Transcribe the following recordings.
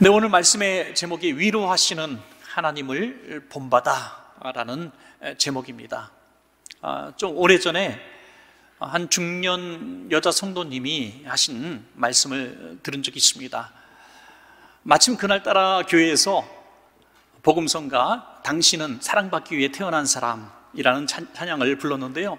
네, 오늘 말씀의 제목이 위로하시는 하나님을 본받아라는 제목입니다. 아, 좀 오래전에 한 중년 여자 성도님이 하신 말씀을 들은 적이 있습니다. 마침 그날따라 교회에서 복음성가 당신은 사랑받기 위해 태어난 사람이라는 찬양을 불렀는데요.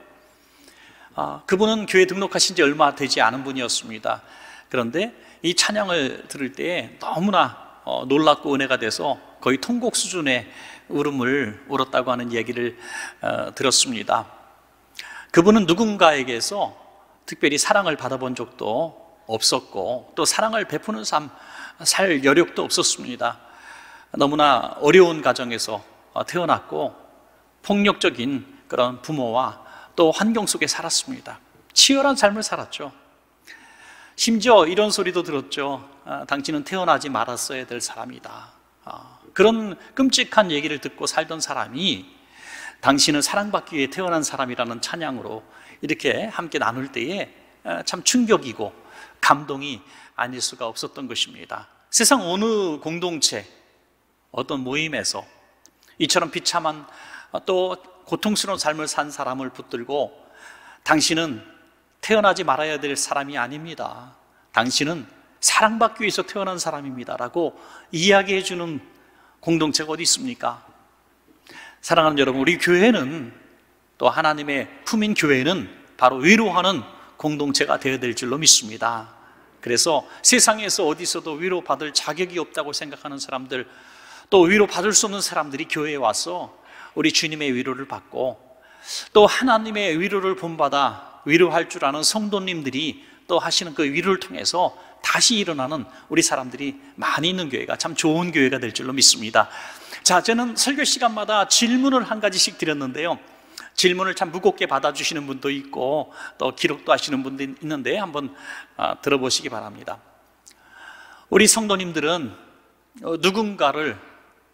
아, 그분은 교회 등록하신 지 얼마 되지 않은 분이었습니다. 그런데 이 찬양을 들을 때 너무나 어, 놀랍고 은혜가 돼서 거의 통곡 수준의 울음을 울었다고 하는 얘기를 어, 들었습니다. 그분은 누군가에게서 특별히 사랑을 받아본 적도 없었고 또 사랑을 베푸는 삶, 살 여력도 없었습니다. 너무나 어려운 가정에서 어, 태어났고 폭력적인 그런 부모와 또 환경 속에 살았습니다. 치열한 삶을 살았죠. 심지어 이런 소리도 들었죠. 아, 당신은 태어나지 말았어야 될 사람이다. 아, 그런 끔찍한 얘기를 듣고 살던 사람이 당신은 사랑받기 위해 태어난 사람이라는 찬양으로 이렇게 함께 나눌 때에 아, 참 충격이고 감동이 아닐 수가 없었던 것입니다. 세상 어느 공동체, 어떤 모임에서 이처럼 비참한 또 고통스러운 삶을 산 사람을 붙들고 당신은 태어나지 말아야 될 사람이 아닙니다. 당신은 사랑받기 위해서 태어난 사람입니다. 라고 이야기해 주는 공동체가 어디 있습니까? 사랑하는 여러분, 우리 교회는 또 하나님의 품인 교회는 바로 위로하는 공동체가 되어야 될 줄로 믿습니다. 그래서 세상에서 어디서도 위로받을 자격이 없다고 생각하는 사람들, 또 위로받을 수 없는 사람들이 교회에 와서 우리 주님의 위로를 받고 또 하나님의 위로를 본받아 위로할 줄 아는 성도님들이 또 하시는 그 위로를 통해서 다시 일어나는 우리 사람들이 많이 있는 교회가 참 좋은 교회가 될 줄로 믿습니다. 자, 저는 설교 시간마다 질문을 한 가지씩 드렸는데요. 질문을 참 무겁게 받아주시는 분도 있고 또 기록도 하시는 분도 있는데 한번 아, 들어보시기 바랍니다. 우리 성도님들은 어, 누군가를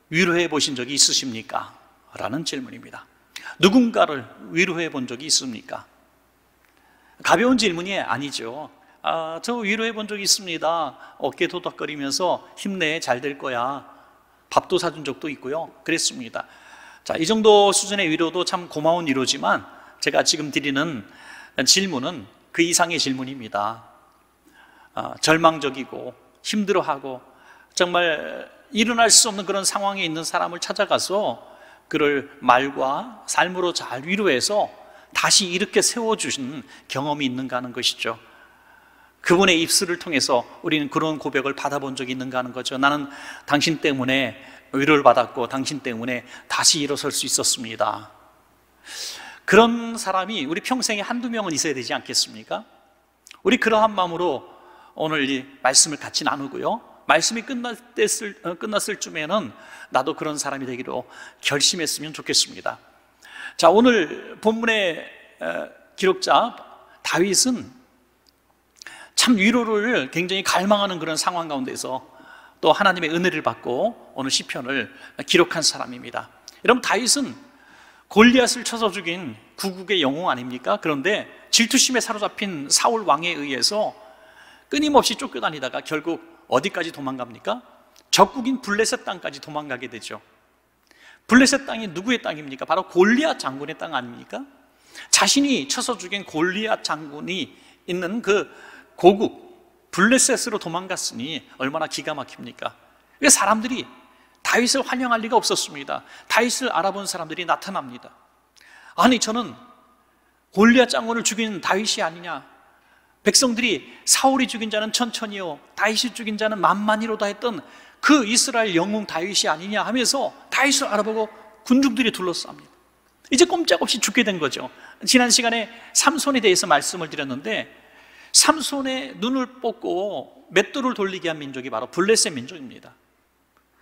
위로해 보신 적이 있으십니까? 라는 질문입니다. 누군가를 위로해 본 적이 있습니까? 가벼운 질문이 아니죠. 아, 저 위로해 본 적이 있습니다. 어깨 도덕거리면서 힘내, 잘 될 거야. 밥도 사준 적도 있고요. 그랬습니다. 자, 이 정도 수준의 위로도 참 고마운 위로지만 제가 지금 드리는 질문은 그 이상의 질문입니다. 아, 절망적이고 힘들어하고 정말 일어날 수 없는 그런 상황에 있는 사람을 찾아가서 그를 말과 삶으로 잘 위로해서 다시 이렇게 세워주신 경험이 있는가 하는 것이죠. 그분의 입술을 통해서 우리는 그런 고백을 받아본 적이 있는가 하는 거죠. 나는 당신 때문에 위로를 받았고 당신 때문에 다시 일어설 수 있었습니다. 그런 사람이 우리 평생에 한두 명은 있어야 되지 않겠습니까? 우리 그러한 마음으로 오늘 이 말씀을 같이 나누고요. 말씀이 끝났을, 어, 끝났을 쯤에는 나도 그런 사람이 되기로 결심했으면 좋겠습니다. 자, 오늘 본문의 기록자 다윗은 참 위로를 굉장히 갈망하는 그런 상황 가운데서 또 하나님의 은혜를 받고 오늘 시편을 기록한 사람입니다. 여러분 다윗은 골리앗을 쳐서 죽인 구국의 영웅 아닙니까? 그런데 질투심에 사로잡힌 사울 왕에 의해서 끊임없이 쫓겨다니다가 결국 어디까지 도망갑니까? 적국인 블레셋 땅까지 도망가게 되죠. 블레셋 땅이 누구의 땅입니까? 바로 골리앗 장군의 땅 아닙니까? 자신이 쳐서 죽인 골리앗 장군이 있는 그 고국 블레셋으로 도망갔으니 얼마나 기가 막힙니까? 왜 사람들이 다윗을 환영할 리가 없었습니다. 다윗을 알아본 사람들이 나타납니다. 아니 저는 골리앗 장군을 죽인 다윗이 아니냐? 백성들이 사울이 죽인 자는 천천히요, 다윗이 죽인 자는 만만히로다 했던 그 이스라엘 영웅 다윗이 아니냐 하면서 다윗을 알아보고 군중들이 둘러쌉니다. 이제 꼼짝없이 죽게 된 거죠. 지난 시간에 삼손에 대해서 말씀을 드렸는데 삼손의 눈을 뽑고 맷돌을 돌리게 한 민족이 바로 블레셋 민족입니다.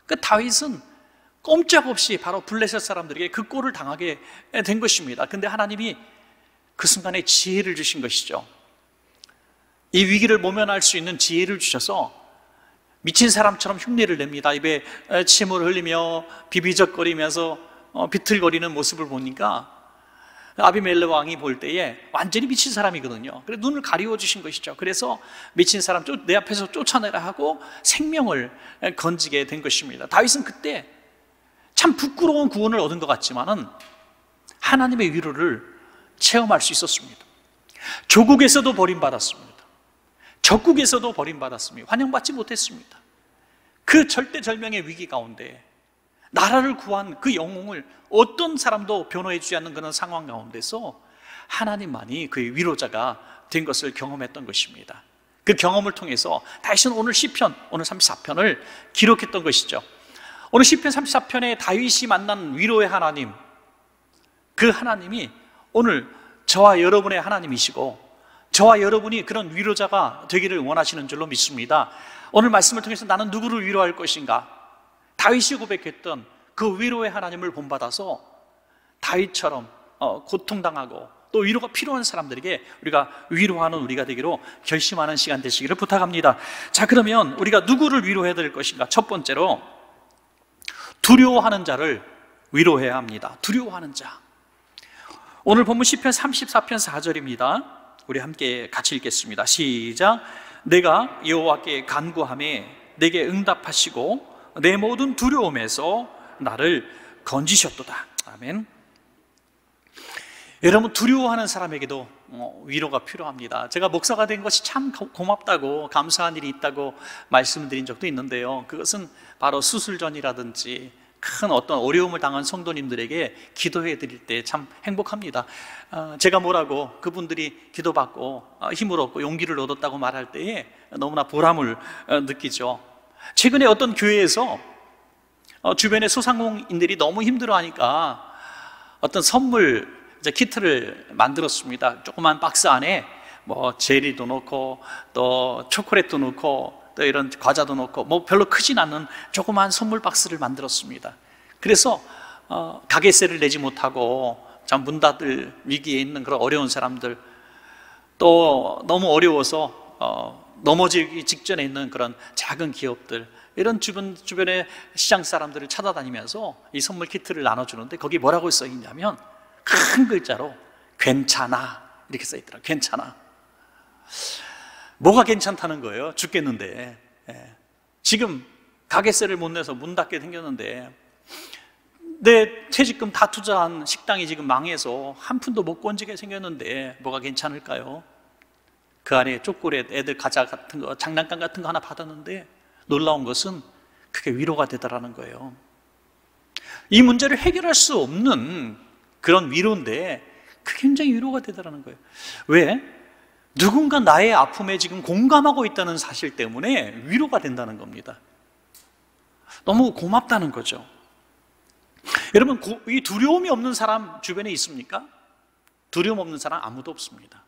그 다윗은 꼼짝없이 바로 블레셋 사람들에게 그 꼴을 당하게 된 것입니다. 근데 하나님이 그 순간에 지혜를 주신 것이죠. 이 위기를 모면할 수 있는 지혜를 주셔서 미친 사람처럼 흉내를 냅니다. 입에 침을 흘리며 비비적거리면서 어, 비틀거리는 모습을 보니까 아비멜레 왕이 볼 때에 완전히 미친 사람이거든요. 그래서 눈을 가리워 주신 것이죠. 그래서 미친 사람 내 앞에서 쫓아내라 하고 생명을 건지게 된 것입니다. 다윗은 그때 참 부끄러운 구원을 얻은 것 같지만은 하나님의 위로를 체험할 수 있었습니다. 조국에서도 버림받았습니다. 적국에서도 버림받았습니다. 환영받지 못했습니다. 그 절대절명의 위기 가운데 나라를 구한 그 영웅을 어떤 사람도 변호해 주지 않는 그런 상황 가운데서 하나님만이 그의 위로자가 된 것을 경험했던 것입니다. 그 경험을 통해서 다시는 오늘 시편, 오늘 34편을 기록했던 것이죠. 오늘 시편 34편에 다윗이 만난 위로의 하나님, 그 하나님이 오늘 저와 여러분의 하나님이시고 저와 여러분이 그런 위로자가 되기를 원하시는 줄로 믿습니다. 오늘 말씀을 통해서 나는 누구를 위로할 것인가? 다윗이 고백했던 그 위로의 하나님을 본받아서 다윗처럼 어, 고통당하고 또 위로가 필요한 사람들에게 우리가 위로하는 우리가 되기로 결심하는 시간 되시기를 부탁합니다. 자, 그러면 우리가 누구를 위로해야 될 것인가? 첫 번째로 두려워하는 자를 위로해야 합니다. 두려워하는 자. 오늘 본문 10편 34편 4절입니다. 우리 함께 같이 읽겠습니다. 시작. 내가 여호와께 간구함에 내게 응답하시고 내 모든 두려움에서 나를 건지셨도다. 아멘. 여러분 두려워하는 사람에게도 어, 위로가 필요합니다. 제가 목사가 된 것이 참 고맙다고 감사한 일이 있다고 말씀드린 적도 있는데요. 그것은 바로 수술 전이라든지 큰 어떤 어려움을 당한 성도님들에게 기도해 드릴 때 참 행복합니다. 어, 제가 뭐라고 그분들이 기도받고 어, 힘을 얻고 용기를 얻었다고 말할 때에 너무나 보람을 느끼죠. 최근에 어떤 교회에서 어, 주변의 소상공인들이 너무 힘들어하니까 어떤 선물 키트를 만들었습니다. 조그만 박스 안에 뭐 제리도 넣고 또 초콜릿도 넣고 또 이런 과자도 넣고 뭐 별로 크진 않은 조그만 선물 박스를 만들었습니다. 그래서 어, 가게세를 내지 못하고 참 문 닫을 위기에 있는 그런 어려운 사람들 또 너무 어려워서 어, 넘어지기 직전에 있는 그런 작은 기업들 이런 주변 주변의 시장 사람들을 찾아다니면서 이 선물 키트를 나눠주는데 거기 뭐라고 써 있냐면 큰 글자로 괜찮아 이렇게 써 있더라. 괜찮아. 뭐가 괜찮다는 거예요? 죽겠는데 예. 지금 가게세를 못 내서 문 닫게 생겼는데 내 퇴직금 다 투자한 식당이 지금 망해서 한 푼도 못 건지게 생겼는데 뭐가 괜찮을까요? 그 안에 초콜릿, 애들 과자 같은 거, 장난감 같은 거 하나 받았는데 놀라운 것은 그게 위로가 되더라는 거예요. 이 문제를 해결할 수 없는 그런 위로인데 그 굉장히 위로가 되더라는 거예요. 왜? 누군가 나의 아픔에 지금 공감하고 있다는 사실 때문에 위로가 된다는 겁니다. 너무 고맙다는 거죠. 여러분, 이 두려움이 없는 사람 주변에 있습니까? 두려움 없는 사람 아무도 없습니다.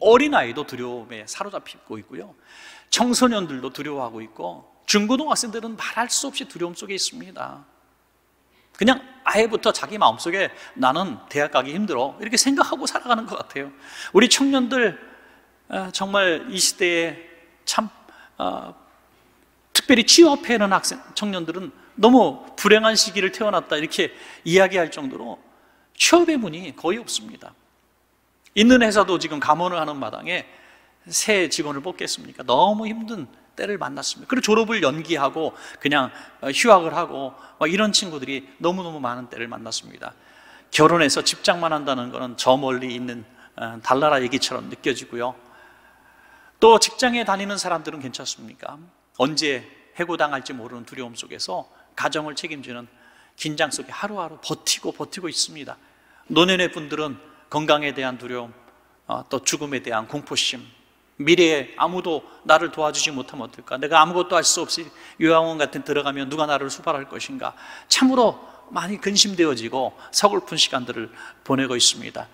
어린아이도 두려움에 사로잡히고 있고요. 청소년들도 두려워하고 있고, 중고등학생들은 말할 수 없이 두려움 속에 있습니다. 그냥 아예부터 자기 마음속에 나는 대학 가기 힘들어. 이렇게 생각하고 살아가는 것 같아요. 우리 청년들, 어, 정말 이 시대에 참, 어, 특별히 취업해 있는 학생, 청년들은 너무 불행한 시기를 태어났다. 이렇게 이야기할 정도로 취업의 문이 거의 없습니다. 있는 회사도 지금 감원을 하는 마당에 새 직원을 뽑겠습니까? 너무 힘든 때를 만났습니다. 그리고 졸업을 연기하고 그냥 휴학을 하고 이런 친구들이 너무너무 많은 때를 만났습니다. 결혼해서 집장만 한다는 것은 저 멀리 있는 어, 달나라 얘기처럼 느껴지고요. 또 직장에 다니는 사람들은 괜찮습니까? 언제 해고당할지 모르는 두려움 속에서 가정을 책임지는 긴장 속에 하루하루 버티고 버티고 있습니다. 노년의 분들은 건강에 대한 두려움, 어, 또 죽음에 대한 공포심, 미래에 아무도 나를 도와주지 못하면 어떨까? 내가 아무것도 할 수 없이 요양원 같은 들어가면 누가 나를 수발할 것인가? 참으로 많이 근심되어지고 서글픈 시간들을 보내고 있습니다.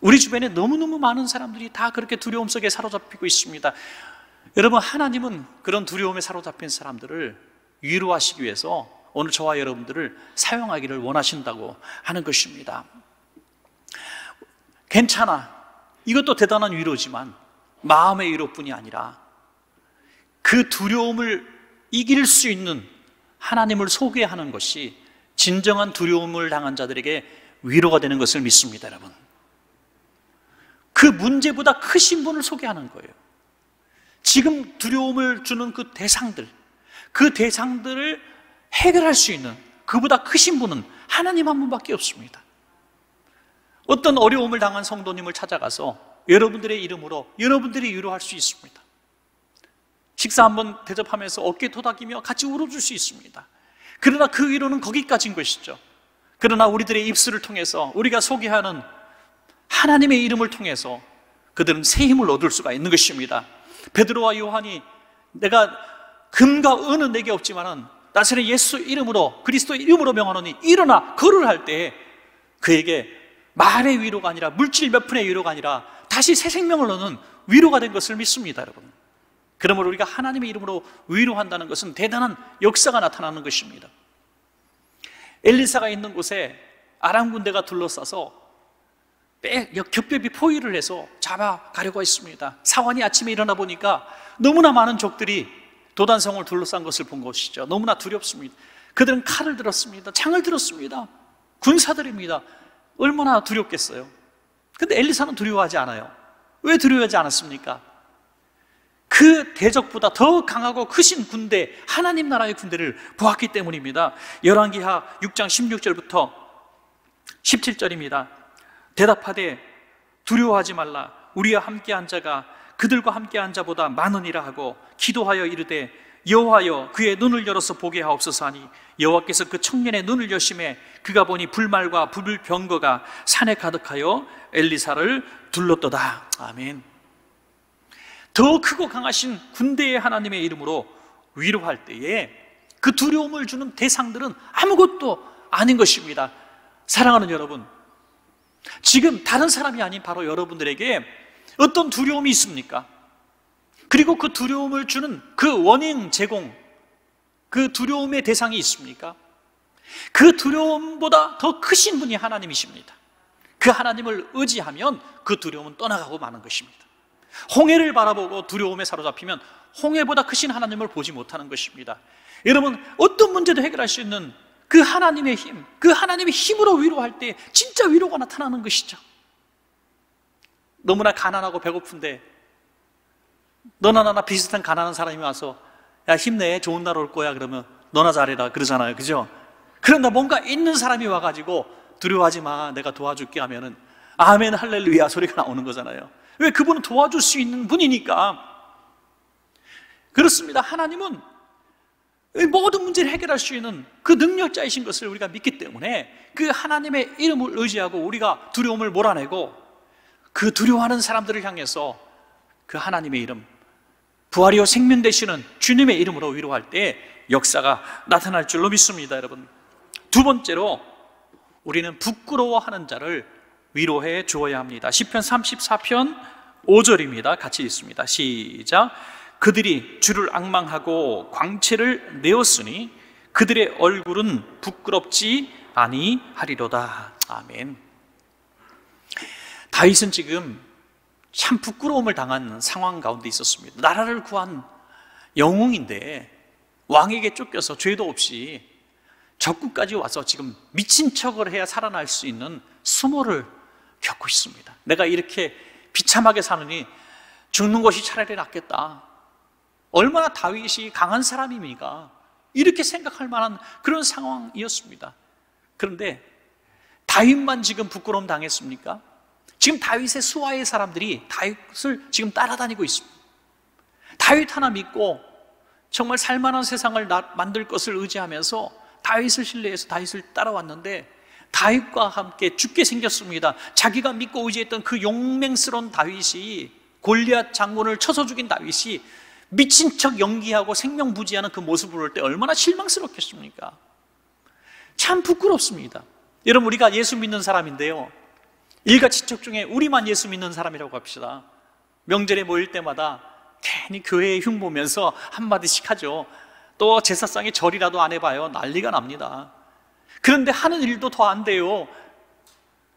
우리 주변에 너무너무 많은 사람들이 다 그렇게 두려움 속에 사로잡히고 있습니다. 여러분, 하나님은 그런 두려움에 사로잡힌 사람들을 위로하시기 위해서 오늘 저와 여러분들을 사용하기를 원하신다고 하는 것입니다. 괜찮아. 이것도 대단한 위로지만 마음의 위로뿐이 아니라 그 두려움을 이길 수 있는 하나님을 소개하는 것이 진정한 두려움을 당한 자들에게 위로가 되는 것을 믿습니다, 여러분. 그 문제보다 크신 분을 소개하는 거예요. 지금 두려움을 주는 그 대상들, 그 대상들을 해결할 수 있는 그보다 크신 분은 하나님 한 분밖에 없습니다. 어떤 어려움을 당한 성도님을 찾아가서 여러분들의 이름으로 여러분들이 위로할 수 있습니다. 식사 한번 대접하면서 어깨 토닥이며 같이 울어줄 수 있습니다. 그러나 그 위로는 거기까지인 것이죠. 그러나 우리들의 입술을 통해서 우리가 소개하는 하나님의 이름을 통해서 그들은 새 힘을 얻을 수가 있는 것입니다. 베드로와 요한이 내가 금과 은은 내게 없지만은 나사렛 예수 이름으로 그리스도 이름으로 명하노니 일어나 걸을 할 때 그에게 말의 위로가 아니라 물질 몇 푼의 위로가 아니라 다시 새 생명을 얻는 위로가 된 것을 믿습니다, 여러분. 그러므로 우리가 하나님의 이름으로 위로한다는 것은 대단한 역사가 나타나는 것입니다. 엘리사가 있는 곳에 아람 군대가 둘러싸서 겹겹이 포위를 해서 잡아가려고 했습니다. 사원이 아침에 일어나 보니까 너무나 많은 적들이 도단성을 둘러싼 것을 본 것이죠. 너무나 두렵습니다. 그들은 칼을 들었습니다. 창을 들었습니다. 군사들입니다. 얼마나 두렵겠어요. 근데 엘리사는 두려워하지 않아요. 왜 두려워하지 않았습니까? 그 대적보다 더 강하고 크신 군대, 하나님 나라의 군대를 보았기 때문입니다. 열왕기하 6장 16절부터 17절입니다. 대답하되 두려워하지 말라. 우리와 함께 한 자가 그들과 함께 한 자보다 많으니라 하고 기도하여 이르되 여호와여 그의 눈을 열어서 보게 하옵소서 하니 여호와께서 그 청년의 눈을 여심해 그가 보니 불말과 불병거가 산에 가득하여 엘리사를 둘렀도다. 아멘. 더 크고 강하신 군대의 하나님의 이름으로 위로할 때에 그 두려움을 주는 대상들은 아무것도 아닌 것입니다. 사랑하는 여러분, 지금 다른 사람이 아닌 바로 여러분들에게 어떤 두려움이 있습니까? 그리고 그 두려움을 주는 그 원인 제공, 그 두려움의 대상이 있습니까? 그 두려움보다 더 크신 분이 하나님이십니다. 그 하나님을 의지하면 그 두려움은 떠나가고 마는 것입니다. 홍해를 바라보고 두려움에 사로잡히면 홍해보다 크신 하나님을 보지 못하는 것입니다. 여러분, 어떤 문제도 해결할 수 있는 그 하나님의 힘, 그 하나님의 힘으로 위로할 때 진짜 위로가 나타나는 것이죠. 너무나 가난하고 배고픈데 너나 나나 비슷한 가난한 사람이 와서 야 힘내 좋은 날 올 거야. 그러면 너나 잘해라. 그러잖아요. 그죠? 그런데 뭔가 있는 사람이 와가지고 두려워하지 마. 내가 도와줄게 하면은 아멘 할렐루야 소리가 나오는 거잖아요. 왜 그분은 도와줄 수 있는 분이니까? 그렇습니다. 하나님은 모든 문제를 해결할 수 있는 그 능력자이신 것을 우리가 믿기 때문에 그 하나님의 이름을 의지하고 우리가 두려움을 몰아내고 그 두려워하는 사람들을 향해서 그 하나님의 이름, 부활이요 생명 되시는 주님의 이름으로 위로할 때 역사가 나타날 줄로 믿습니다, 여러분. 두 번째로 우리는 부끄러워하는 자를 위로해 주어야 합니다. 10편 34편 5절입니다. 같이 읽습니다. 시작. 그들이 주를 악망하고 광채를 내었으니 그들의 얼굴은 부끄럽지 아니하리로다. 아멘. 다윗은 지금 참 부끄러움을 당한 상황 가운데 있었습니다. 나라를 구한 영웅인데 왕에게 쫓겨서 죄도 없이 적국까지 와서 지금 미친 척을 해야 살아날 수 있는 수모를 겪고 있습니다. 내가 이렇게 비참하게 사느니 죽는 것이 차라리 낫겠다. 얼마나 다윗이 강한 사람입니까? 이렇게 생각할 만한 그런 상황이었습니다. 그런데 다윗만 지금 부끄러움 당했습니까? 지금 다윗의 수하의 사람들이 다윗을 지금 따라다니고 있습니다. 다윗 하나 믿고 정말 살만한 세상을 만들 것을 의지하면서 다윗을 신뢰해서 다윗을 따라왔는데 다윗과 함께 죽게 생겼습니다. 자기가 믿고 의지했던 그 용맹스러운 다윗이 골리앗 장군을 쳐서 죽인 다윗이 미친 척 연기하고 생명 부지하는 그 모습을 볼 때 얼마나 실망스럽겠습니까? 참 부끄럽습니다. 여러분 우리가 예수 믿는 사람인데요. 일가지척 중에 우리만 예수 믿는 사람이라고 합시다. 명절에 모일 때마다 괜히 교회에 흉 보면서 한마디씩 하죠. 또 제사상에 절이라도 안 해봐요. 난리가 납니다. 그런데 하는 일도 더 안 돼요.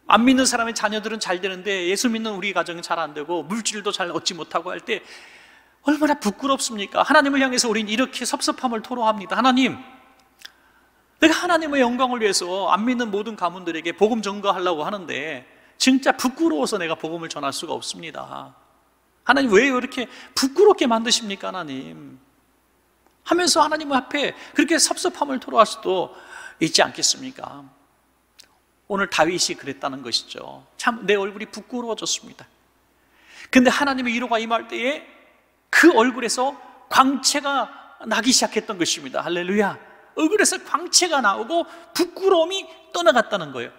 안 믿는 사람의 자녀들은 잘 되는데 예수 믿는 우리 가정은 잘 안 되고 물질도 잘 얻지 못하고 할 때 얼마나 부끄럽습니까? 하나님을 향해서 우린 이렇게 섭섭함을 토로합니다. 하나님, 내가 하나님의 영광을 위해서 안 믿는 모든 가문들에게 복음 전가하려고 하는데 진짜 부끄러워서 내가 복음을 전할 수가 없습니다. 하나님 왜 이렇게 부끄럽게 만드십니까, 하나님? 하면서 하나님 앞에 그렇게 섭섭함을 토로할 수도 있지 않겠습니까? 오늘 다윗이 그랬다는 것이죠. 참 내 얼굴이 부끄러워졌습니다. 근데 하나님의 위로가 임할 때에 그 얼굴에서 광채가 나기 시작했던 것입니다. 할렐루야. 얼굴에서 광채가 나오고 부끄러움이 떠나갔다는 거예요.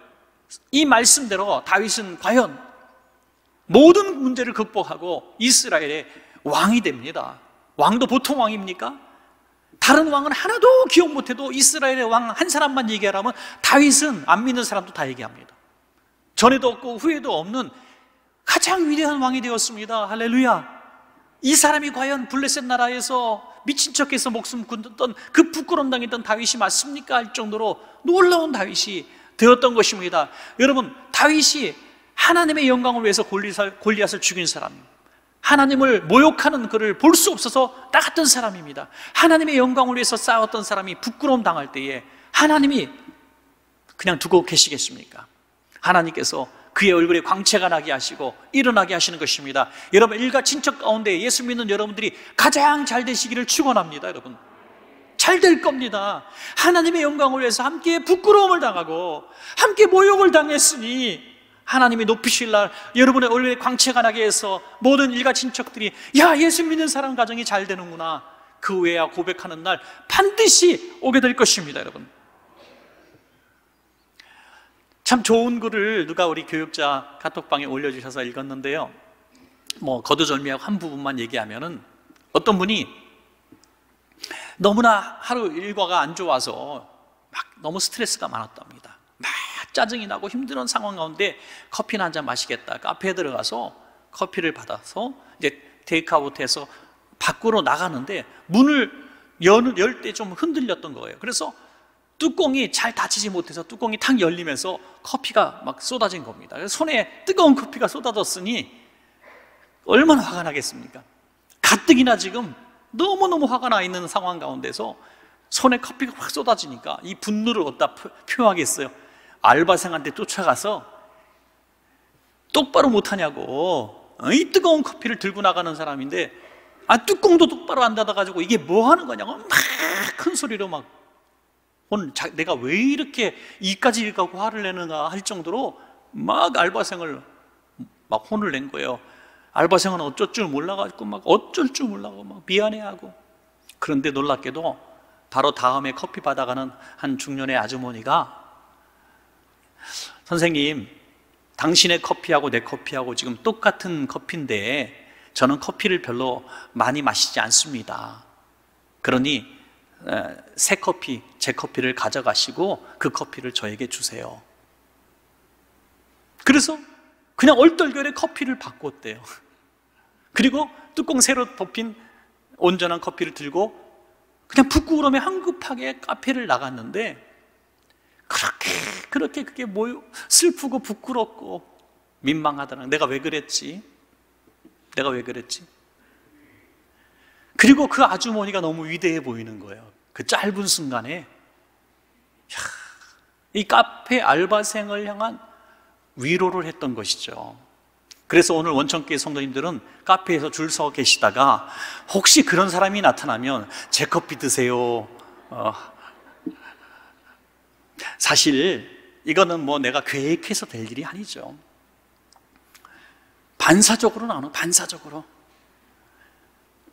이 말씀대로 다윗은 과연 모든 문제를 극복하고 이스라엘의 왕이 됩니다. 왕도 보통 왕입니까? 다른 왕은 하나도 기억 못해도 이스라엘의 왕 한 사람만 얘기하라면 다윗은 안 믿는 사람도 다 얘기합니다. 전에도 없고 후에도 없는 가장 위대한 왕이 되었습니다. 할렐루야. 이 사람이 과연 블레셋 나라에서 미친 척해서 목숨 끊었던 그 부끄러움 당했던 다윗이 맞습니까? 할 정도로 놀라운 다윗이 되었던 것입니다. 여러분, 다윗이 하나님의 영광을 위해서 골리앗을 죽인 사람, 하나님을 모욕하는 그를 볼 수 없어서 나갔던 사람입니다. 하나님의 영광을 위해서 싸웠던 사람이 부끄러움 당할 때에 하나님이 그냥 두고 계시겠습니까? 하나님께서 그의 얼굴에 광채가 나게 하시고 일어나게 하시는 것입니다. 여러분 일가 친척 가운데 예수 믿는 여러분들이 가장 잘 되시기를 축원합니다, 여러분. 잘 될 겁니다. 하나님의 영광을 위해서 함께 부끄러움을 당하고 함께 모욕을 당했으니 하나님이 높이실 날 여러분의 얼굴에 광채가 나게 해서 모든 일가 친척들이 야 예수 믿는 사람 가정이 잘 되는구나 그 외야 고백하는 날 반드시 오게 될 것입니다, 여러분. 참 좋은 글을 누가 우리 교육자 카톡방에 올려주셔서 읽었는데요. 뭐 거두절미하고 한 부분만 얘기하면은 어떤 분이 너무나 하루 일과가 안 좋아서 막 너무 스트레스가 많았답니다. 막 짜증이 나고 힘든 상황 가운데 커피나 한 잔 마시겠다. 카페에 들어가서 커피를 받아서 이제 테이크아웃해서 밖으로 나가는데 문을 열 때 좀 흔들렸던 거예요. 그래서 뚜껑이 잘 닫히지 못해서 뚜껑이 탁 열리면서 커피가 막 쏟아진 겁니다. 손에 뜨거운 커피가 쏟아졌으니 얼마나 화가 나겠습니까? 가뜩이나 지금 너무너무 화가 나 있는 상황 가운데서 손에 커피가 확 쏟아지니까 이 분노를 어디다 표하겠어요? 알바생한테 쫓아가서 똑바로 못하냐고 이 뜨거운 커피를 들고 나가는 사람인데 아 뚜껑도 똑바로 안 닫아가지고 이게 뭐 하는 거냐고 막 큰 소리로 막 오늘 내가 왜 이렇게 이까지 가고 화를 내는가 할 정도로 막 알바생을 막 혼을 낸 거예요. 알바생은 어쩔 줄 몰라가지고 막 어쩔 줄 몰라고 막 미안해하고 그런데 놀랍게도 바로 다음에 커피 받아가는 한 중년의 아주머니가 선생님 당신의 커피하고 내 커피하고 지금 똑같은 커피인데 저는 커피를 별로 많이 마시지 않습니다. 그러니 새 커피, 제 커피를 가져가시고 그 커피를 저에게 주세요. 그래서 그냥 얼떨결에 커피를 바꿨대요. 그리고 뚜껑 새로 덮인 온전한 커피를 들고 그냥 부끄러움에 한급하게 카페를 나갔는데 그렇게 그렇게 그게 뭐 슬프고 부끄럽고 민망하다는 내가 왜 그랬지? 내가 왜 그랬지? 그리고 그 아주머니가 너무 위대해 보이는 거예요. 그 짧은 순간에 이 카페 알바생을 향한 위로를 했던 것이죠. 그래서 오늘 원천교회 성도님들은 카페에서 줄 서 계시다가 혹시 그런 사람이 나타나면 제 커피 드세요. 어. 사실 이거는 뭐 내가 계획해서 될 일이 아니죠. 반사적으로 나오는 반사적으로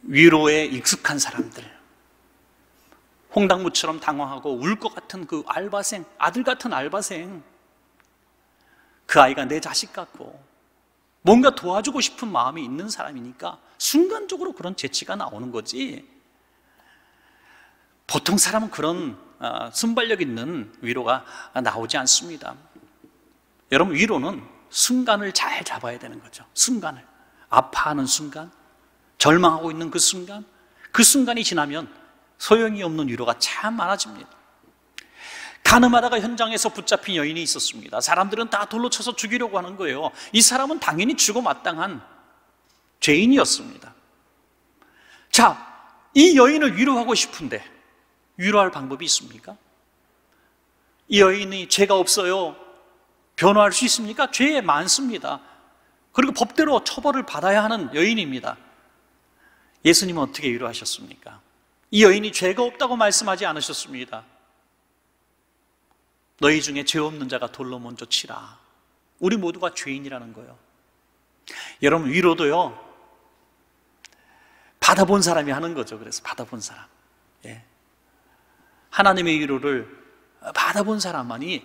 위로에 익숙한 사람들, 홍당무처럼 당황하고 울 것 같은 그 알바생, 아들 같은 알바생, 그 아이가 내 자식 같고 뭔가 도와주고 싶은 마음이 있는 사람이니까 순간적으로 그런 재치가 나오는 거지. 보통 사람은 그런 아, 순발력 있는 위로가 나오지 않습니다. 여러분, 위로는 순간을 잘 잡아야 되는 거죠. 순간을. 아파하는 순간, 절망하고 있는 그 순간, 그 순간이 지나면 소용이 없는 위로가 참 많아집니다. 가늠하다가 현장에서 붙잡힌 여인이 있었습니다. 사람들은 다 돌로 쳐서 죽이려고 하는 거예요. 이 사람은 당연히 죽어 마땅한 죄인이었습니다. 자, 이 여인을 위로하고 싶은데 위로할 방법이 있습니까? 이 여인이 죄가 없어요. 변호할 수 있습니까? 죄 많습니다. 그리고 법대로 처벌을 받아야 하는 여인입니다. 예수님은 어떻게 위로하셨습니까? 이 여인이 죄가 없다고 말씀하지 않으셨습니다. 너희 중에 죄 없는 자가 돌로 먼저 치라. 우리 모두가 죄인이라는 거예요. 여러분, 위로도요, 받아본 사람이 하는 거죠. 그래서 받아본 사람. 예. 하나님의 위로를 받아본 사람만이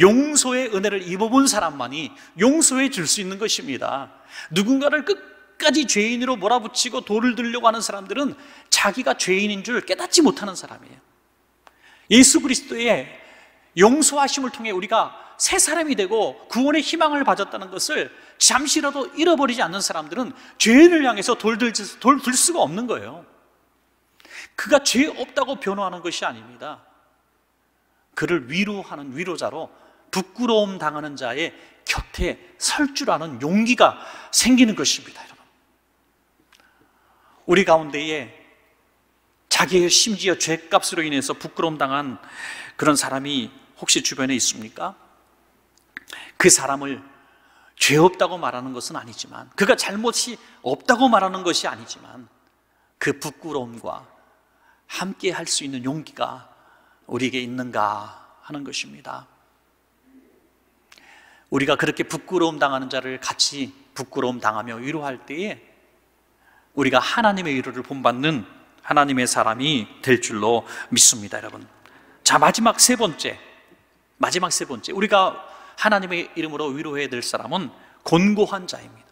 용서의 은혜를 입어본 사람만이 용서해 줄 수 있는 것입니다. 누군가를 끝 까지 죄인으로 몰아붙이고 돌을 들려고 하는 사람들은 자기가 죄인인 줄 깨닫지 못하는 사람이에요. 예수 그리스도의 용서하심을 통해 우리가 새 사람이 되고 구원의 희망을 가졌다는 것을 잠시라도 잃어버리지 않는 사람들은 죄를 향해서 돌들, 돌들 수가 없는 거예요. 그가 죄 없다고 변호하는 것이 아닙니다. 그를 위로하는 위로자로 부끄러움 당하는 자의 곁에 설 줄 아는 용기가 생기는 것입니다. 우리 가운데에 자기의 심지어 죄값으로 인해서 부끄러움 당한 그런 사람이 혹시 주변에 있습니까? 그 사람을 죄 없다고 말하는 것은 아니지만, 그가 잘못이 없다고 말하는 것이 아니지만, 그 부끄러움과 함께 할 수 있는 용기가 우리에게 있는가 하는 것입니다. 우리가 그렇게 부끄러움 당하는 자를 같이 부끄러움 당하며 위로할 때에 우리가 하나님의 위로를 본받는 하나님의 사람이 될 줄로 믿습니다, 여러분. 자, 마지막 세 번째. 마지막 세 번째. 우리가 하나님의 이름으로 위로해야 될 사람은 곤고한 자입니다.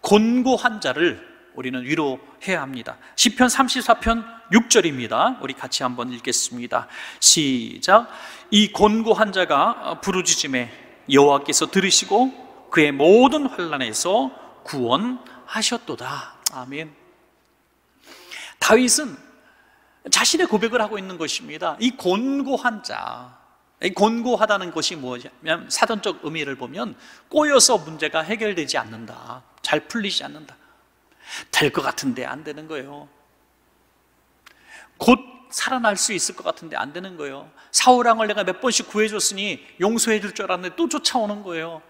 곤고한 자를 우리는 위로해야 합니다. 10편 34편 6절입니다. 우리 같이 한번 읽겠습니다. 시작. 이 곤고한 자가 부르짖음에 여호와께서 들으시고 그의 모든 환란에서 구원하셨도다. 아멘. 다윗은 자신의 고백을 하고 있는 것입니다. 이 곤고한 자, 이 곤고하다는 것이 뭐냐면 사전적 의미를 보면 꼬여서 문제가 해결되지 않는다. 잘 풀리지 않는다. 될 것 같은데 안 되는 거예요. 곧 살아날 수 있을 것 같은데 안 되는 거예요. 사울왕을 내가 몇 번씩 구해줬으니 용서해 줄 줄 알았는데 또 쫓아오는 거예요.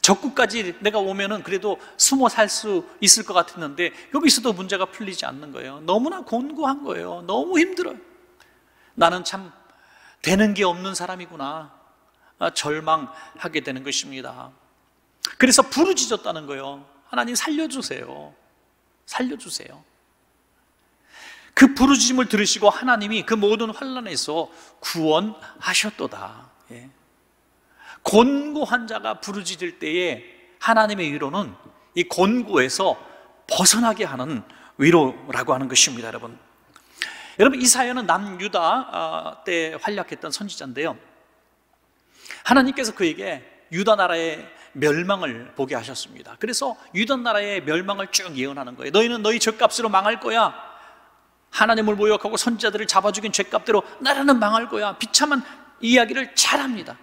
적국까지 내가 오면은 그래도 숨어 살 수 있을 것 같았는데 여기서도 문제가 풀리지 않는 거예요. 너무나 곤고한 거예요. 너무 힘들어요. 나는 참 되는 게 없는 사람이구나. 아, 절망하게 되는 것입니다. 그래서 부르짖었다는 거예요. 하나님 살려주세요. 살려주세요. 그 부르짖음을 들으시고 하나님이 그 모든 환란에서 구원하셨도다. 예. 곤고한 자가 부르짖을 때에 하나님의 위로는 이 곤고에서 벗어나게 하는 위로라고 하는 것입니다, 여러분. 여러분 이 사연은 남유다 아, 때 활약했던 선지자인데요. 하나님께서 그에게 유다 나라의 멸망을 보게 하셨습니다. 그래서 유다 나라의 멸망을 쭉 예언하는 거예요. 너희는 너희 죗값으로 망할 거야. 하나님을 모욕하고 선지자들을 잡아 죽인 죄값대로 나라는 망할 거야. 비참한 이야기를 잘합니다.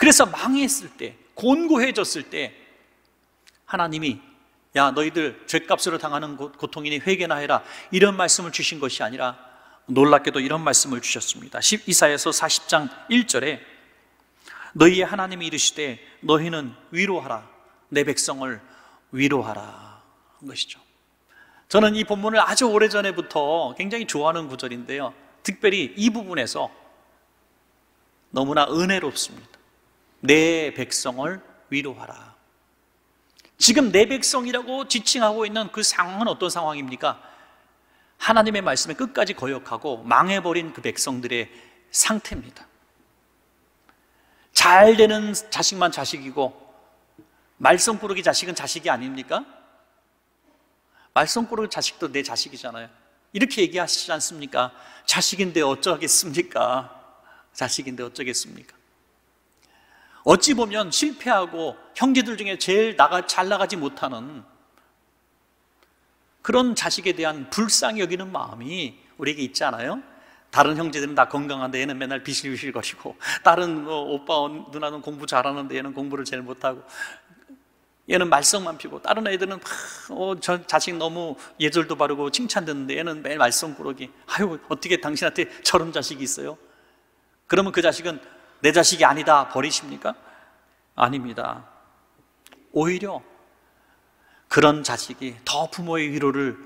그래서 망했을 때, 곤고해졌을 때 하나님이 야 너희들 죄값으로 당하는 고통이니 회개나 해라 이런 말씀을 주신 것이 아니라 놀랍게도 이런 말씀을 주셨습니다. 이사에서 40장 1절에 너희의 하나님이 이르시되 너희는 위로하라 내 백성을 위로하라 한 것이죠. 저는 이 본문을 아주 오래전에부터 굉장히 좋아하는 구절인데요. 특별히 이 부분에서 너무나 은혜롭습니다. 내 백성을 위로하라. 지금 내 백성이라고 지칭하고 있는 그 상황은 어떤 상황입니까? 하나님의 말씀에 끝까지 거역하고 망해버린 그 백성들의 상태입니다. 잘 되는 자식만 자식이고 말썽꾸러기 자식은 자식이 아닙니까? 말썽꾸러기 자식도 내 자식이잖아요. 이렇게 얘기하시지 않습니까? 자식인데 어쩌겠습니까? 자식인데 어쩌겠습니까? 어찌 보면 실패하고 형제들 중에 제일 나가, 잘 나가지 못하는 그런 자식에 대한 불쌍히 여기는 마음이 우리에게 있지 않아요? 다른 형제들은 다 건강한데 얘는 맨날 비실비실 거리고 다른 뭐 오빠 누나는 공부 잘하는데 얘는 공부를 제일 못하고 얘는 말썽만 피고 다른 애들은 어, 저 자식 너무 예절도 바르고 칭찬 듣는데 얘는 매일 말썽꾸러기 아유 어떻게 당신한테 저런 자식이 있어요? 그러면 그 자식은 내 자식이 아니다 버리십니까? 아닙니다. 오히려 그런 자식이 더 부모의 위로를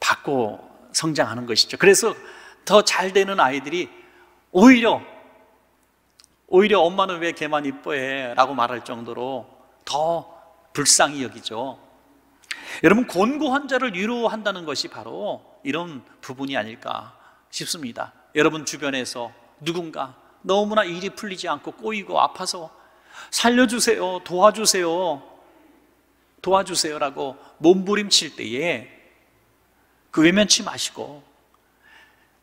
받고 성장하는 것이죠. 그래서 더 잘 되는 아이들이 오히려 오히려 엄마는 왜 걔만 이뻐해? 라고 말할 정도로 더 불쌍히 여기죠. 여러분, 곤고 환자를 위로한다는 것이 바로 이런 부분이 아닐까 싶습니다. 여러분 주변에서 누군가 너무나 일이 풀리지 않고 꼬이고 아파서 살려주세요, 도와주세요, 도와주세요라고 몸부림칠 때에 그 외면치 마시고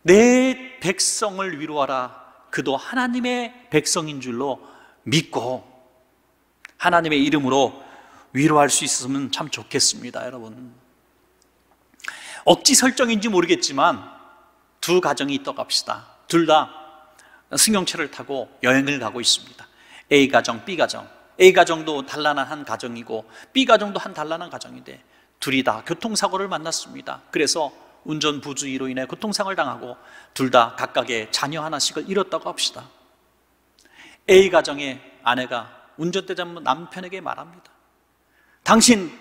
내 백성을 위로하라. 그도 하나님의 백성인 줄로 믿고 하나님의 이름으로 위로할 수 있으면 참 좋겠습니다, 여러분. 억지 설정인지 모르겠지만 두 가정이 있다고 합시다. 둘다 승용차를 타고 여행을 가고 있습니다. A 가정, B 가정. A 가정도 단란한 한 가정이고 B 가정도 한 단란한 가정인데 둘이 다 교통사고를 만났습니다. 그래서 운전 부주의로 인해 교통상을 당하고 둘 다 각각의 자녀 하나씩을 잃었다고 합시다. A 가정의 아내가 운전대자 남편에게 말합니다. 당신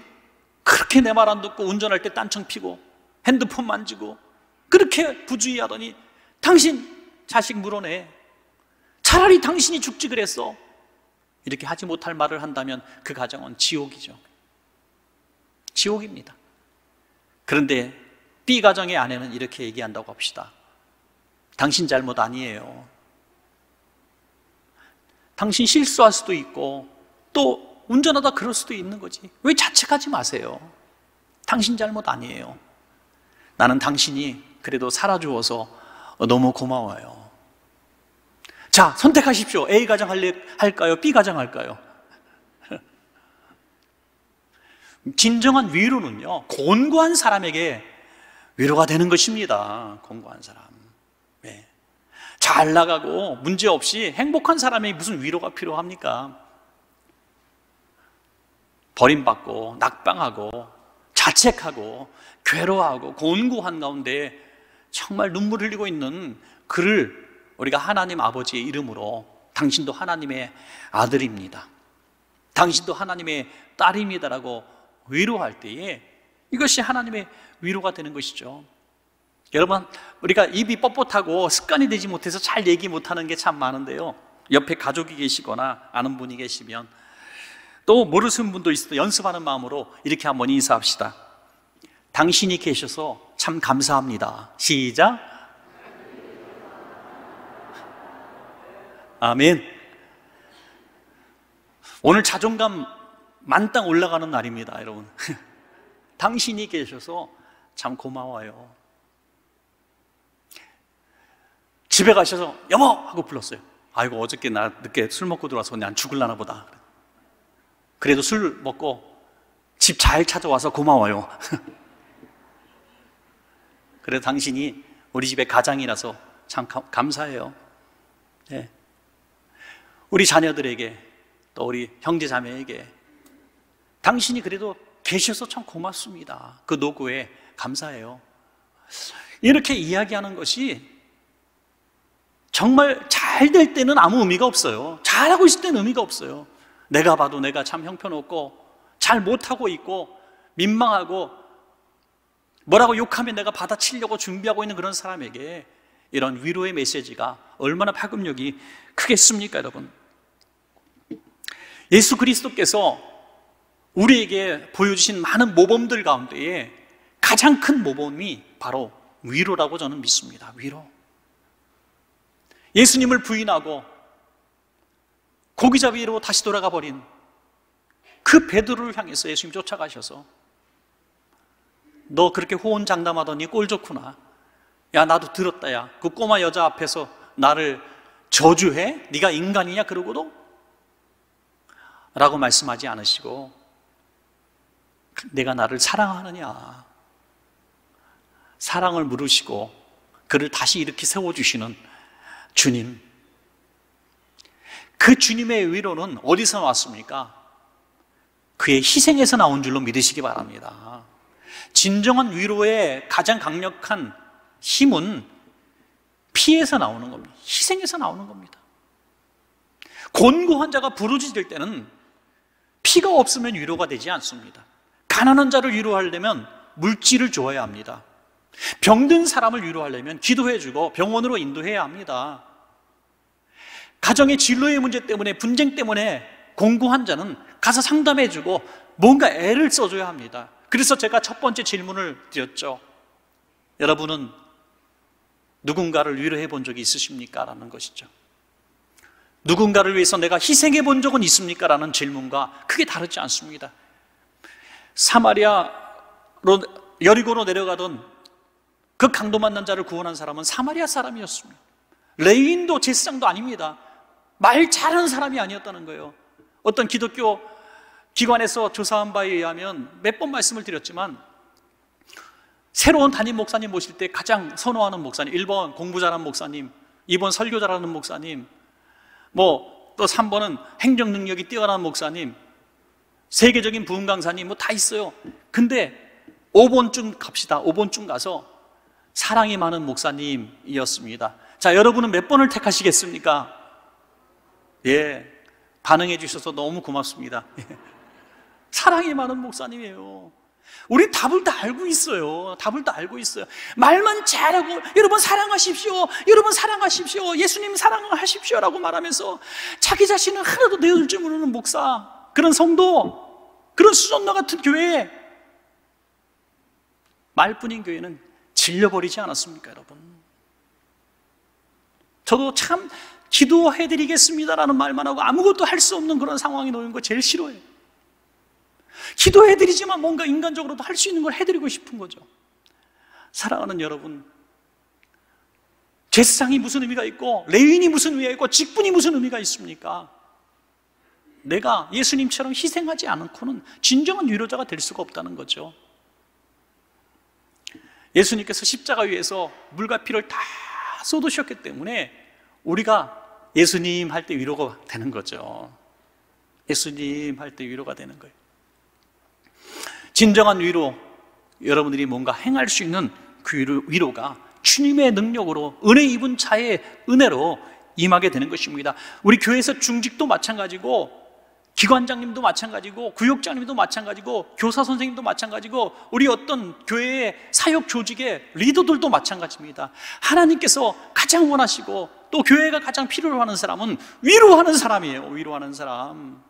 그렇게 내 말 안 듣고 운전할 때 딴청 피고 핸드폰 만지고 그렇게 부주의하더니 당신 자식 물어내. 차라리 당신이 죽지 그랬어. 이렇게 하지 못할 말을 한다면 그 가정은 지옥이죠. 지옥입니다. 그런데 B 가정의 아내는 이렇게 얘기한다고 합시다. 당신 잘못 아니에요. 당신 실수할 수도 있고 또 운전하다 그럴 수도 있는 거지. 왜 자책하지 마세요? 당신 잘못 아니에요. 나는 당신이 그래도 살아주어서 너무 고마워요. 자, 선택하십시오. A 가정 할까요? B 가정 할까요? 진정한 위로는요, 곤고한 사람에게 위로가 되는 것입니다. 곤고한 사람. 네. 잘 나가고 문제 없이 행복한 사람에게 무슨 위로가 필요합니까? 버림받고 낙방하고 자책하고 괴로워하고 곤고한 가운데 정말 눈물 흘리고 있는 그를 우리가 하나님 아버지의 이름으로 당신도 하나님의 아들입니다. 당신도 하나님의 딸입니다라고 위로할 때에 이것이 하나님의 위로가 되는 것이죠. 여러분, 우리가 입이 뻣뻣하고 습관이 되지 못해서 잘 얘기 못하는 게 참 많은데요. 옆에 가족이 계시거나 아는 분이 계시면 또 모르시는 분도 있어 연습하는 마음으로 이렇게 한번 인사합시다. 당신이 계셔서 참 감사합니다. 시작. 아멘. 오늘 자존감 만땅 올라가는 날입니다, 여러분. 당신이 계셔서 참 고마워요. 집에 가셔서 여보 하고 불렀어요. 아이고 어저께 나 늦게 술 먹고 들어와서 난 죽을라나 보다. 그래도 술 먹고 집 잘 찾아와서 고마워요. 그래도 당신이 우리 집의 가장이라서 참 감사해요. 네. 우리 자녀들에게 또 우리 형제 자매에게 당신이 그래도 계셔서 참 고맙습니다. 그 노고에 감사해요. 이렇게 이야기하는 것이 정말 잘 될 때는 아무 의미가 없어요. 잘하고 있을 때는 의미가 없어요. 내가 봐도 내가 참 형편없고 잘 못하고 있고 민망하고 뭐라고 욕하면 내가 받아치려고 준비하고 있는 그런 사람에게 이런 위로의 메시지가 얼마나 파급력이 크겠습니까, 여러분? 예수 그리스도께서 우리에게 보여주신 많은 모범들 가운데에 가장 큰 모범이 바로 위로라고 저는 믿습니다. 위로. 예수님을 부인하고 고기잡이로 다시 돌아가 버린 그 베드로를 향해서 예수님 쫓아가셔서 너 그렇게 호언 장담하더니 꼴 좋구나. 야 나도 들었다 야. 그 꼬마 여자 앞에서 나를 저주해? 네가 인간이냐 그러고도? 라고 말씀하지 않으시고 내가 나를 사랑하느냐? 사랑을 물으시고 그를 다시 이렇게 세워주시는 주님. 그 주님의 위로는 어디서 나왔습니까? 그의 희생에서 나온 줄로 믿으시기 바랍니다. 진정한 위로의 가장 강력한 힘은 피에서 나오는 겁니다. 희생에서 나오는 겁니다. 곤고한 자가 부르짖을 때는 피가 없으면 위로가 되지 않습니다. 가난한 자를 위로하려면 물질을 주어야 합니다. 병든 사람을 위로하려면 기도해주고 병원으로 인도해야 합니다. 가정의 진로의 문제 때문에 분쟁 때문에 공고한 자는 가서 상담해주고 뭔가 애를 써줘야 합니다. 그래서 제가 첫 번째 질문을 드렸죠. 여러분은 누군가를 위로해 본 적이 있으십니까? 라는 것이죠. 누군가를 위해서 내가 희생해 본 적은 있습니까? 라는 질문과 크게 다르지 않습니다. 사마리아로, 여리고로 내려가던 그 강도 만난 자를 구원한 사람은 사마리아 사람이었습니다. 레인도 제사장도 아닙니다. 말 잘하는 사람이 아니었다는 거예요. 어떤 기독교 기관에서 조사한 바에 의하면 몇 번 말씀을 드렸지만 새로운 담임 목사님 모실 때 가장 선호하는 목사님 1번 공부 잘하는 목사님 2번 설교 잘하는 목사님 뭐 또 3번은 행정 능력이 뛰어난 목사님 세계적인 부흥 강사님 뭐 다 있어요 근데 5번쯤 갑시다 5번쯤 가서 사랑이 많은 목사님이었습니다 자 여러분은 몇 번을 택하시겠습니까? 예 반응해 주셔서 너무 고맙습니다 사랑이 많은 목사님이에요. 우리 답을 다 알고 있어요. 답을 다 알고 있어요. 말만 잘하고 여러분 사랑하십시오. 여러분 사랑하십시오. 예수님 사랑하십시오라고 말하면서 자기 자신을 하나도 내어줄 줄 모르는 목사, 그런 성도, 그런 수전너 같은 교회 말뿐인 교회는 질려버리지 않았습니까, 여러분? 저도 참 기도해드리겠습니다라는 말만 하고 아무것도 할 수 없는 그런 상황에 놓인 거 제일 싫어해요. 기도해드리지만 뭔가 인간적으로도 할 수 있는 걸 해드리고 싶은 거죠. 사랑하는 여러분, 제사장이 무슨 의미가 있고, 레인이 무슨 의미가 있고, 직분이 무슨 의미가 있습니까? 내가 예수님처럼 희생하지 않고는 진정한 위로자가 될 수가 없다는 거죠. 예수님께서 십자가 위에서 물과 피를 다 쏟으셨기 때문에 우리가 예수님 할 때 위로가 되는 거죠. 예수님 할 때 위로가 되는 거예요. 진정한 위로, 여러분들이 뭔가 행할 수 있는 그 위로 가 주님의 능력으로 은혜 입은 차의 은혜로 임하게 되는 것입니다. 우리 교회에서 중직도 마찬가지고 기관장님도 마찬가지고 구역장님도 마찬가지고 교사 선생님도 마찬가지고 우리 어떤 교회의 사역 조직의 리더들도 마찬가지입니다. 하나님께서 가장 원하시고 또 교회가 가장 필요로 하는 사람은 위로하는 사람이에요. 위로하는 사람.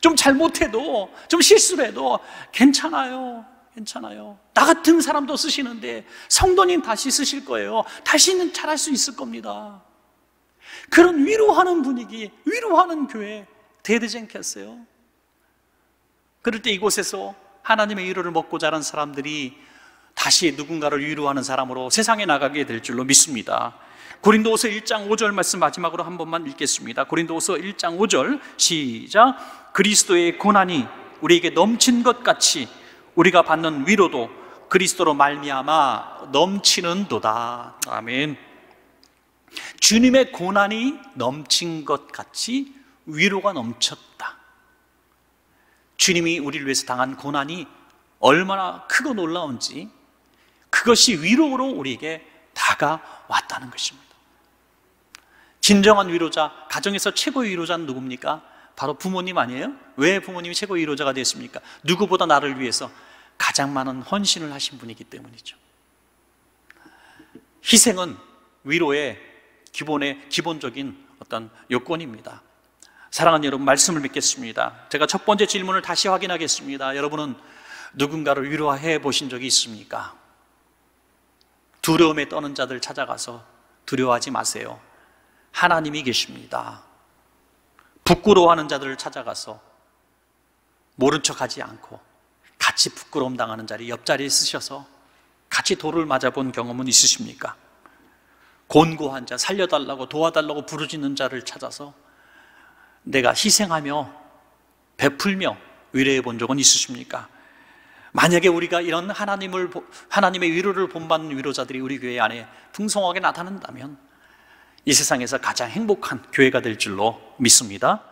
좀 잘못해도, 좀 실수를 해도 괜찮아요. 괜찮아요. 나 같은 사람도 쓰시는데 성도님 다시 쓰실 거예요. 다시는 잘할 수 있을 겁니다. 그런 위로하는 분위기, 위로하는 교회 돼야 되지 않겠어요? 그럴 때 이곳에서 하나님의 위로를 먹고 자란 사람들이 다시 누군가를 위로하는 사람으로 세상에 나가게 될 줄로 믿습니다. 고린도후서 1장 5절 말씀 마지막으로 한 번만 읽겠습니다. 고린도후서 1장 5절 시작. 그리스도의 고난이 우리에게 넘친 것 같이 우리가 받는 위로도 그리스도로 말미암아 넘치는도다. 아멘. 주님의 고난이 넘친 것 같이 위로가 넘쳤다. 주님이 우리를 위해서 당한 고난이 얼마나 크고 놀라운지 그것이 위로로 우리에게 다가왔다는 것입니다. 진정한 위로자, 가정에서 최고의 위로자는 누굽니까? 바로 부모님 아니에요? 왜 부모님이 최고의 위로자가 됐습니까? 누구보다 나를 위해서 가장 많은 헌신을 하신 분이기 때문이죠. 희생은 위로의 기본의 기본적인 어떤 요건입니다. 사랑하는 여러분, 말씀을 맺겠습니다. 제가 첫 번째 질문을 다시 확인하겠습니다. 여러분은 누군가를 위로해 보신 적이 있습니까? 두려움에 떠는 자들 찾아가서 두려워하지 마세요. 하나님이 계십니다. 부끄러워하는 자들을 찾아가서 모른 척 하지 않고 같이 부끄러움 당하는 자리 옆자리에 쓰셔서 같이 돌을 맞아본 경험은 있으십니까? 곤고한 자, 살려달라고 도와달라고 부르짖는 자를 찾아서 내가 희생하며 베풀며 위로해 본 적은 있으십니까? 만약에 우리가 이런 하나님을 하나님의 위로를 본받는 위로자들이 우리 교회 안에 풍성하게 나타난다면 이 세상에서 가장 행복한 교회가 될 줄로 믿습니다.